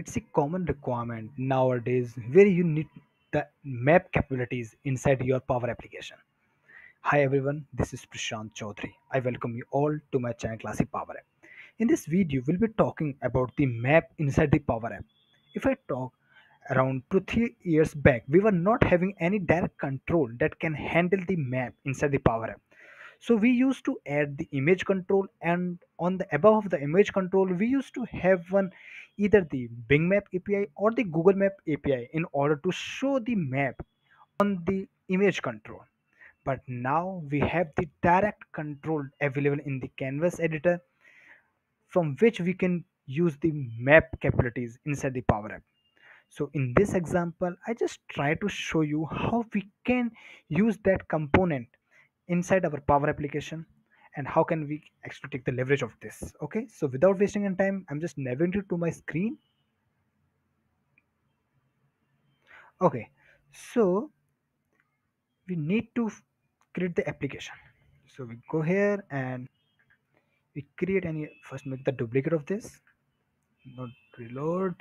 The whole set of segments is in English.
It's a common requirement nowadays where you need the map capabilities inside your Power application. Hi everyone, this is Prashant Chaudhary. I welcome you all to my channel Classy Power App. In this video, we'll be talking about the map inside the Power App. If I talk around two three years back, we were not having any direct control that can handle the map inside the Power App so we used to add the image control and on the above of the image control we used to have one either the bing map api or the google map api in order to show the map on the image control. But now we have the direct control available in the canvas editor from which we can use the map capabilities inside the power app. So in this example i just try to show you how we can use that component inside our power application and how can we actually take the leverage of this okay? So without wasting any time i'm just navigating to my screen. Okay so we need to create the application. So we go here and we create any first make the duplicate of this. Not reload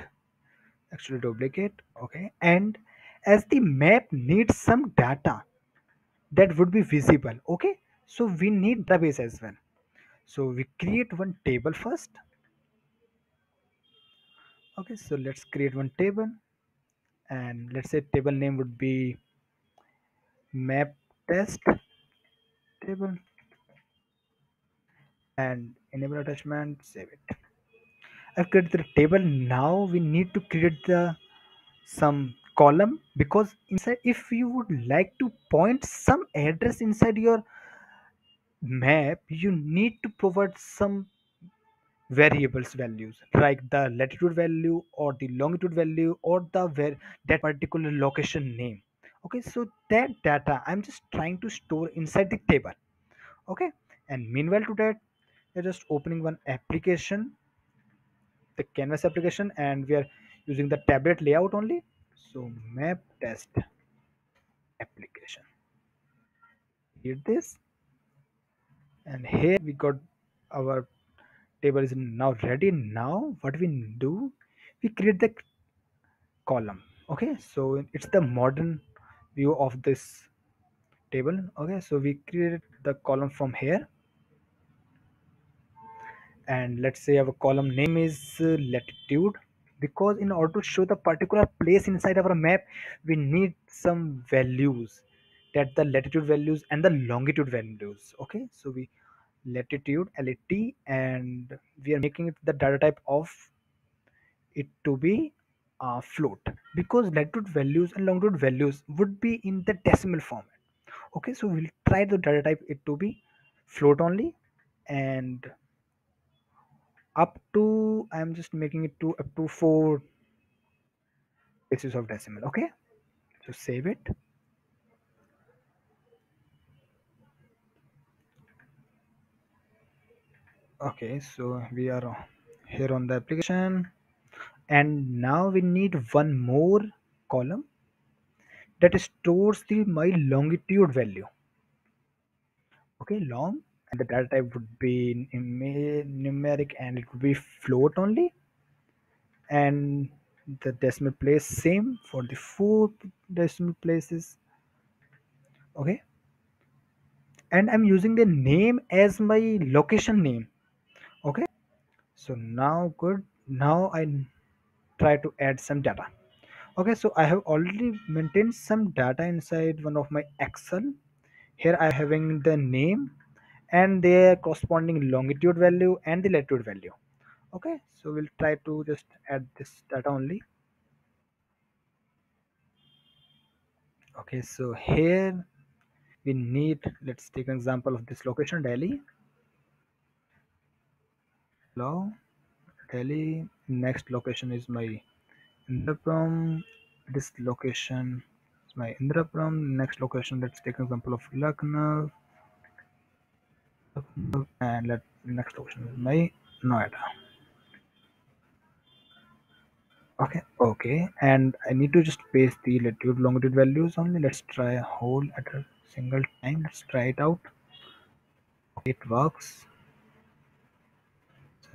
actually duplicate okay? And as the map needs some data that would be visible okay so we need database as well. So we create one table first. Okay so let's create one table. And let's say table name would be map test table. And enable attachment save it. I've created the table. Now we need to create the some column. Because inside if you would like to point some address inside your map you need to provide some variables values like the latitude value or the longitude value or the where that particular location name. Okay so that data i'm just trying to store inside the table. Okay and meanwhile to that we're just opening one application the canvas application and we are using the tablet layout only. So map test application. Hit this and here we got our table is now ready. Now what we do we create the column. Okay so it's the modern view of this table. Okay so we created the column from here. And let's say our column name is latitude. Because in order to show the particular place inside our map we need some values that the latitude values and the longitude values okay? So we latitude lat and we are making it the data type of it to be uh, float because latitude values and longitude values would be in the decimal format okay? So we'll try the data type it to be float only and up to i'm just making it to up to four places of decimal okay? So save it okay so we are here on the application. And now we need one more column that stores the my longitude value. Okay long. And the data type would be numeric and it would be float only. And the decimal place same for the four decimal places. Okay. And i'm using the name as my location name so now good. Now i try to add some data. Okay so i have already maintained some data inside one of my excel. Here i having the name and their corresponding longitude value and the latitude value. Okay so we'll try to just add this data only. Okay so here we need let's take an example of this location delhi hello delhi next location is my indrapuram. This location is my indrapuram. Next location let's take an example of lucknow. And let next location is my noida. Okay okay. And i need to just paste the latitude longitude values only. Let's try a whole at a single time. Let's try it out. It works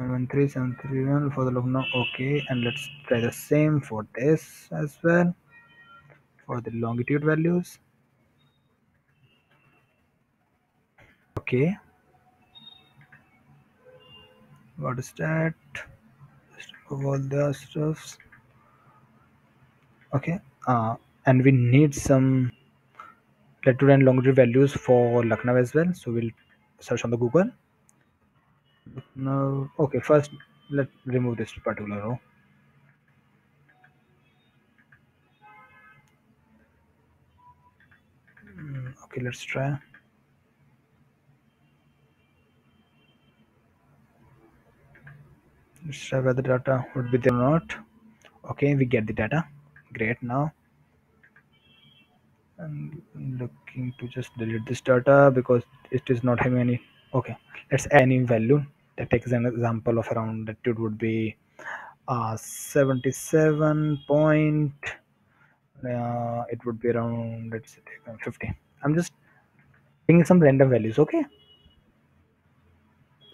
73731 for the Lucknow. Okay, and let's try the same for this as well for the longitude values. Okay, what is that? Just all the stuffs. Okay, uh, and we need some latitude and longitude values for Lucknow as well. So we'll search on the Google. Now, okay, first let's remove this particular row. Mm, okay, let's try. Let's try whether the data would be there or not. Okay, we get the data. Great now. I'm looking to just delete this data because it is not having any. Okay, let's any value. That takes an example of around latitude would be uh, 77 point. Uh, it would be around let's say 50. I'm just taking some random values. Okay.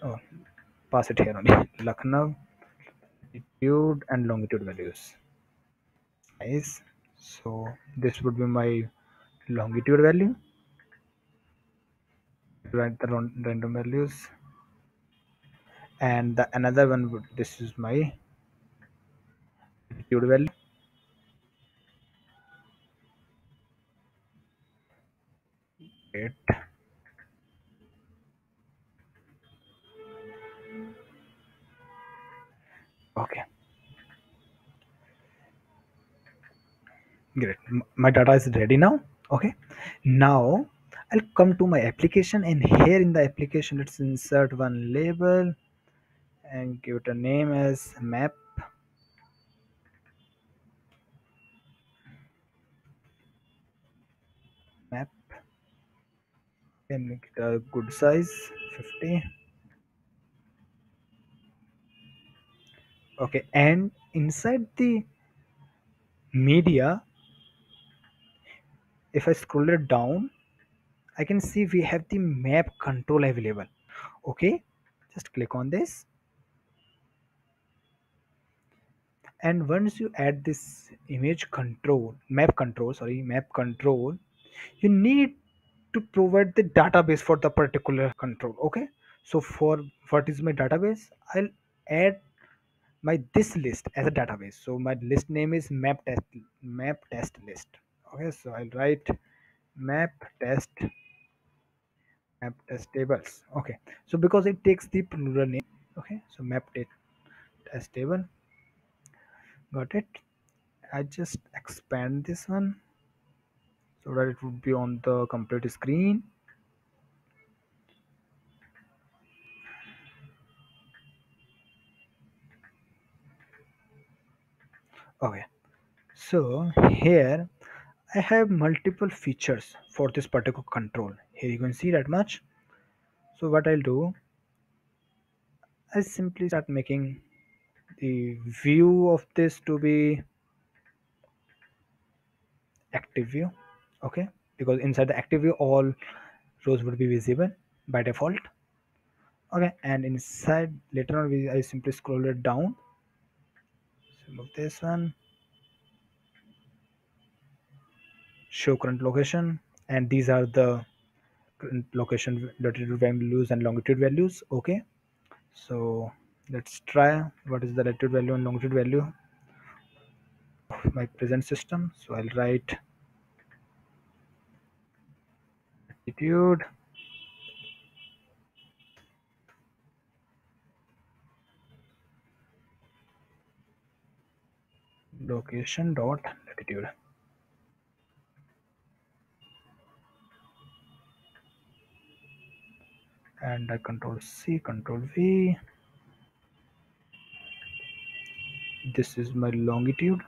Oh, pass it here only. Lucknow latitude and longitude values. Nice. So this would be my longitude value. Write the random values. And the another one would this is my latitude value. Great. Okay. Great. My data is ready now. Okay. Now I'll come to my application and here in the application let's insert one label and give it a name as map. Map. And make it a good size 50 okay and inside the media if I scroll it down I can see we have the map control available. Okay just click on this. And once you add this image control map control sorry map control you need to provide the database for the particular control okay? So for what is my database? I'll add my this list as a database. So my list name is map test map test list. Okay so i'll write map test map test tables. Okay. So because it takes the plural name. Okay. So map ta- test table. Got it. I just expand this one so that it would be on the complete screen. Okay. So here i have multiple features for this particular control here you can see that much. So what i'll do i simply start making the view of this to be active view okay? Because inside the active view all rows would be visible by default okay? And inside later on we i simply scroll it down. So move this one. Show current location. And these are the location latitude values and longitude values okay? So let's try what is the latitude value and longitude value of my present system. So i'll write latitude location dot latitude and I control C, control V. This is my longitude.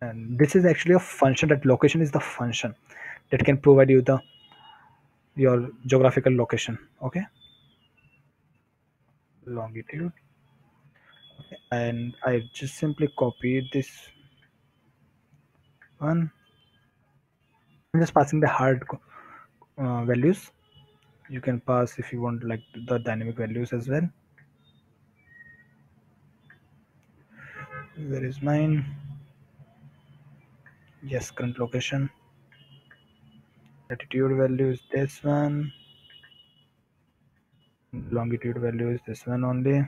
And this is actually a function that location is the function that can provide you the your geographical location. Okay. Longitude. Okay. And I just simply copy this one. I'm just passing the hard uh, values. You can pass if you want like the dynamic values as well. Where is mine? Yes current location. Latitude value is this one. Longitude value is this one only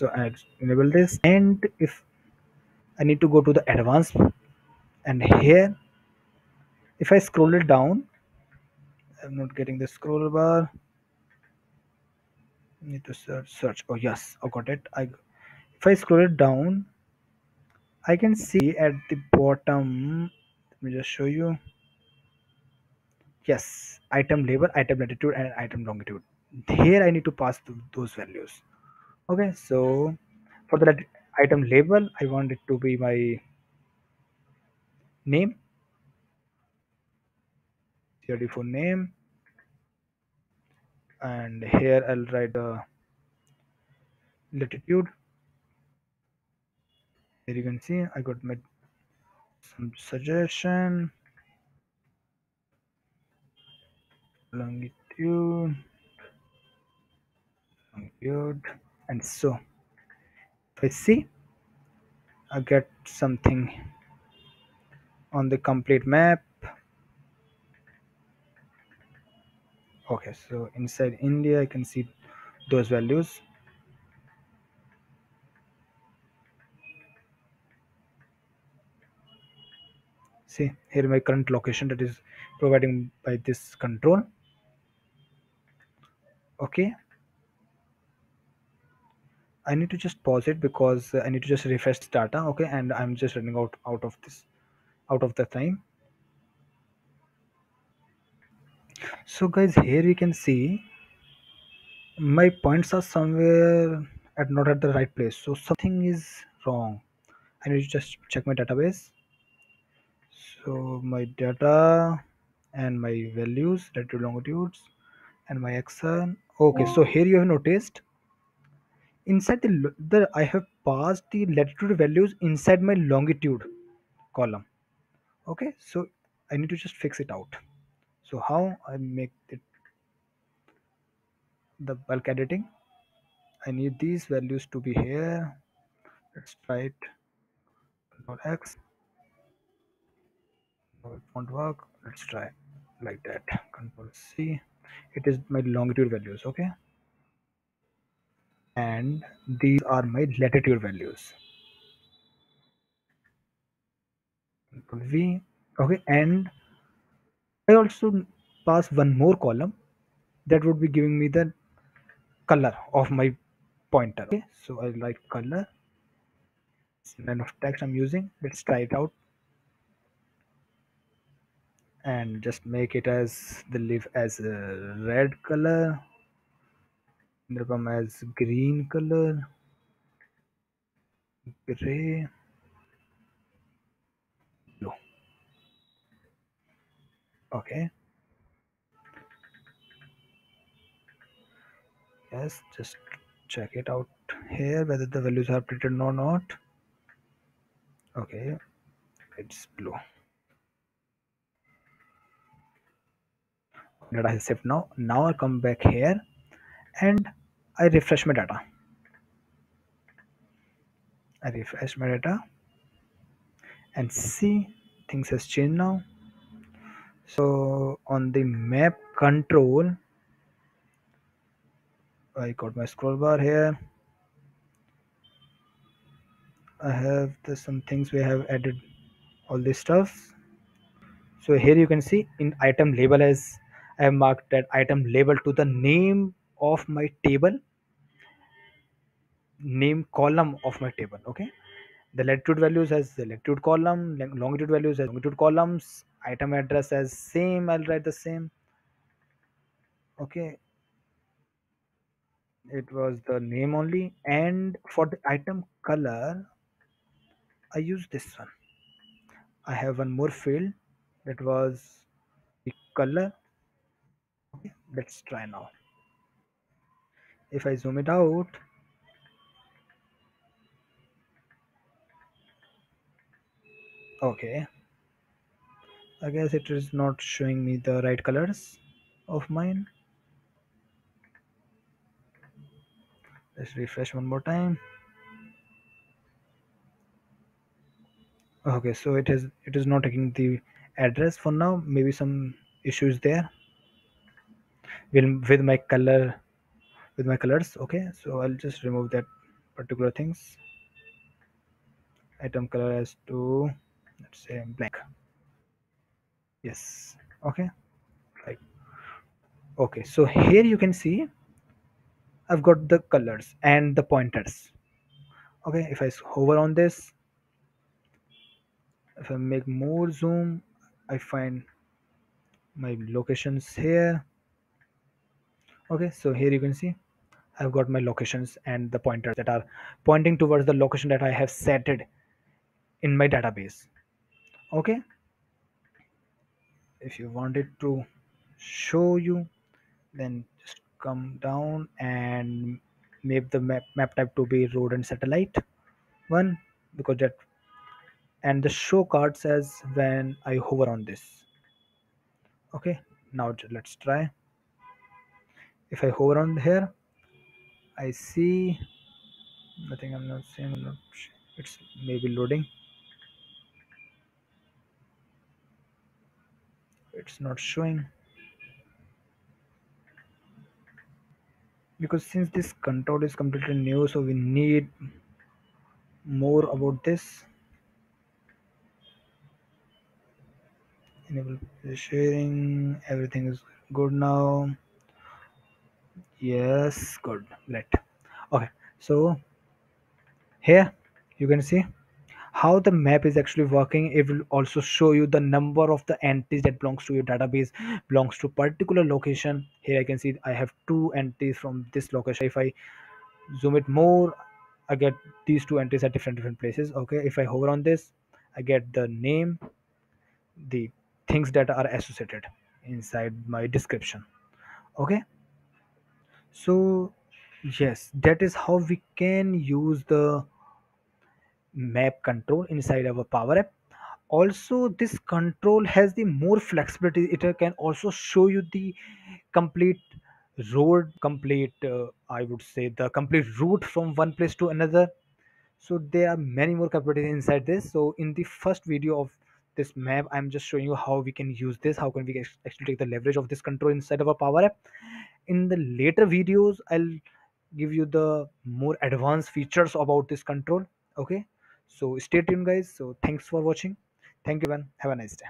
so i enable this. And if i need to go to the advanced and here if i scroll it down i'm not getting the scroll bar. Need to search search. Oh yes i got it. I if i scroll it down i can see at the bottom let me just show you. Yes item label item latitude and item longitude. Here i need to pass th- those values okay so for the item label i want it to be my name. Crd for name. And here i'll write the latitude. Here you can see i got my some suggestion. Longitude. Longitude and so if i see. I get something on the complete map. Okay so inside india i can see those values. See here my current location that is providing by this control. Okay i need to just pause it because uh, i need to just refresh this data okay? And i'm just running out out of this out of the time. So guys here you can see my points are somewhere at not at the right place. So something is wrong. I need to just check my database. So my data and my values latitude longitudes and my xn okay so here you have noticed inside the, the i have passed the latitude values inside my longitude column. Okay so i need to just fix it out. So how i make it the bulk editing? I need these values to be here. Let's try it. Control x. No it won't work. Let's try like that. Control c. It is my longitude values okay and these are my latitude values. V okay and i also pass one more column that would be giving me the color of my pointer. Okay so i like color. Line of text i'm using. Let's try it out. And just make it as the leaf as a red color Nirpam as green color gray blue. Okay. Yes just check it out here whether the values are printed or not. Okay it's blue. Data is saved now. Now i come back here and i refresh my data. I refresh my data and see things has changed now. So on the map control i got my scroll bar here. I have some things we have added all this stuff. So here you can see in item label as i have marked that item label to the name of my table. Name column of my table okay? The latitude values as the latitude column longitude values as longitude columns item address as same i'll write the same okay? It was the name only and for the item color i use this one. I have one more field. That was the color. Okay let's try now if i zoom it out. Okay. I guess it is not showing me the right colors of mine. Let's refresh one more time. Okay so it is it is not taking the address for now. Maybe some issues there. With, with my color with my colors okay? So i'll just remove that particular things. Item color as to let's say blank yes okay? Like okay so here you can see i've got the colors and the pointers. Okay if i hover on this if i make more zoom i find my locations here. Okay so here you can see i've got my locations and the pointers that are pointing towards the location that i have set it in my database. Okay? If you wanted to show you then just come down and make the map, map type to be road and satellite one because that and the show card says when i hover on this. Okay? Now let's try. If i hover on here i see. Nothing i'm not seeing it's maybe loading. It's not showing. Because since this control is completely new so we need more about this. Enable sharing everything is good now yes good great. Okay so here you can see how the map is actually working. It will also show you the number of the entries that belongs to your database belongs to particular location. Here i can see i have two entries from this location. If i zoom it more i get these two entries at different different places. Okay if i hover on this i get the name the things that are associated inside my description. Okay so yes that is how we can use the map control inside our power app. Also this control has the more flexibility. It can also show you the complete road complete uh, i would say the complete route from one place to another. So there are many more capabilities inside this. So in the first video of this map i'm just showing you how we can use this how can we actually take the leverage of this control inside of our power app in the later videos i'll give you the more advanced features about this control okay? So stay tuned guys. So thanks for watching. Thank you and have a nice day